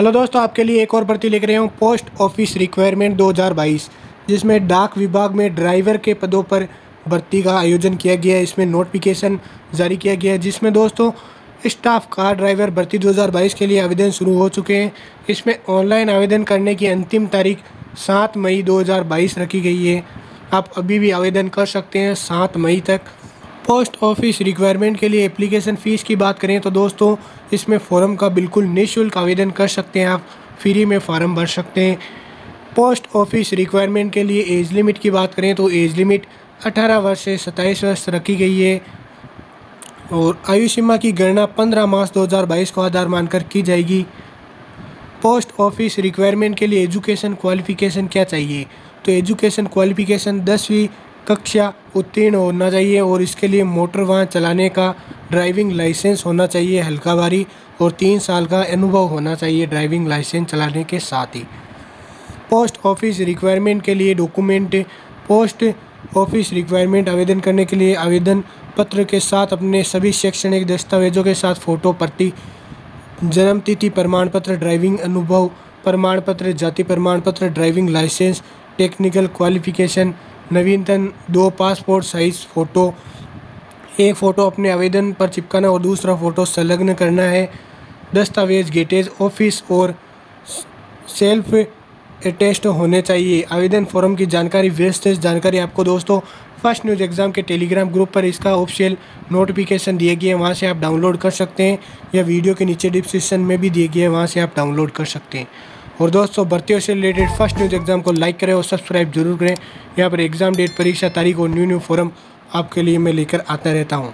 Hello दोस्तों, आपके लिए एक और भर्ती लिख रहे हूँ पोस्ट ऑफ़िस रिक्वायरमेंट 2022 जिसमें डाक विभाग में ड्राइवर के पदों पर भर्ती का आयोजन किया गया है। इसमें नोटिफिकेशन जारी किया गया है, जिसमें दोस्तों, स्टाफ कार ड्राइवर भर्ती 2022 के लिए आवेदन शुरू हो चुके हैं। इसमें ऑनलाइन आवेदन करने की अंतिम तारीख सात मई दो हज़ार बाईस रखी गई है। आप अभी भी आवेदन कर सकते हैं सात मई तक। पोस्ट ऑफ़िस रिक्वायरमेंट के लिए एप्लीकेशन फ़ीस की बात करें तो दोस्तों, इसमें फॉर्म का बिल्कुल निःशुल्क आवेदन कर सकते हैं आप। फ्री में फॉर्म भर सकते हैं। पोस्ट ऑफ़िस रिक्वायरमेंट के लिए एज लिमिट की बात करें तो एज लिमिट 18 वर्ष से 27 वर्ष रखी गई है। और आयु सीमा की गणना 15 मार्च 2022 को आधार मानकर की जाएगी। पोस्ट ऑफ़िस रिक्वायरमेंट के लिए एजुकेशन क्वालिफिकेशन क्या चाहिए? तो एजुकेशन क्वालिफिकेशन दसवीं कक्षा उत्तीर्ण होना चाहिए और इसके लिए मोटर वाहन चलाने का ड्राइविंग लाइसेंस होना चाहिए हल्का भारी और तीन साल का अनुभव होना चाहिए ड्राइविंग लाइसेंस चलाने के साथ ही। पोस्ट ऑफ़िस रिक्वायरमेंट के लिए डॉक्यूमेंट, पोस्ट ऑफ़िस रिक्वायरमेंट आवेदन करने के लिए आवेदन पत्र के साथ अपने सभी शैक्षणिक दस्तावेजों के साथ फ़ोटो, प्रति जन्म तिथि प्रमाण पत्र ड्राइविंग अनुभव प्रमाण पत्र जाति प्रमाण पत्र ड्राइविंग लाइसेंस, टेक्निकल क्वालिफिकेशन नवीनतम दो पासपोर्ट साइज़ फ़ोटो एक फ़ोटो अपने आवेदन पर चिपकाना और दूसरा फ़ोटो संलग्न करना है। दस्तावेज़ गेटेज ऑफ़िस और सेल्फ अटेस्ट होने चाहिए। आवेदन फॉर्म की जानकारी वेस्टेज जानकारी आपको दोस्तों फ़र्स्ट न्यूज़ एग्ज़ाम के टेलीग्राम ग्रुप पर इसका ऑफिशियल नोटिफिकेशन दिए गए वहाँ से आप डाउनलोड कर सकते हैं। या वीडियो के नीचे डिस्क्रिप्शन में भी दिए गए हैं, वहाँ से आप डाउनलोड कर सकते हैं। और दोस्तों भर्तियों से रिलेटेड फ़र्स्ट न्यूज़ एग्ज़ाम को लाइक करें और सब्सक्राइब ज़रूर करें। यहाँ पर एग्ज़ाम डेट, परीक्षा तारीख और न्यू न्यू फॉरम आपके लिए मैं लेकर आता रहता हूँ।